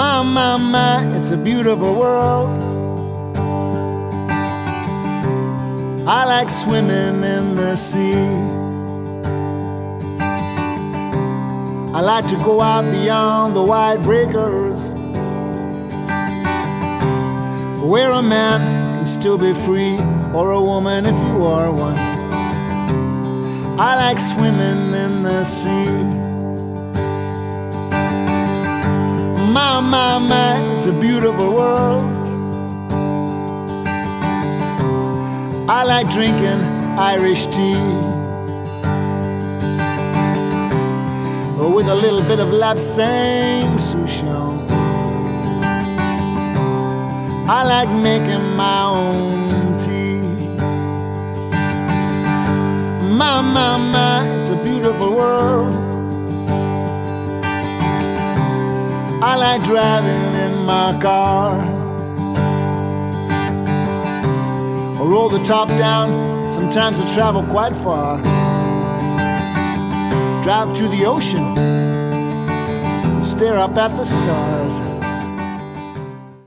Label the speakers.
Speaker 1: My, my, my, it's a beautiful world. I like swimming in the sea. I like to go out beyond the wide breakers where a man can still be free, or a woman if you are one. I like swimming in the sea. My, it's a beautiful world. I like drinking Irish tea. With a little bit of lapsang souchong. I like making my own tea. My, my, my, I like driving in my car. I roll the top down, sometimes I travel quite far. Drive to the ocean, stare up at the stars.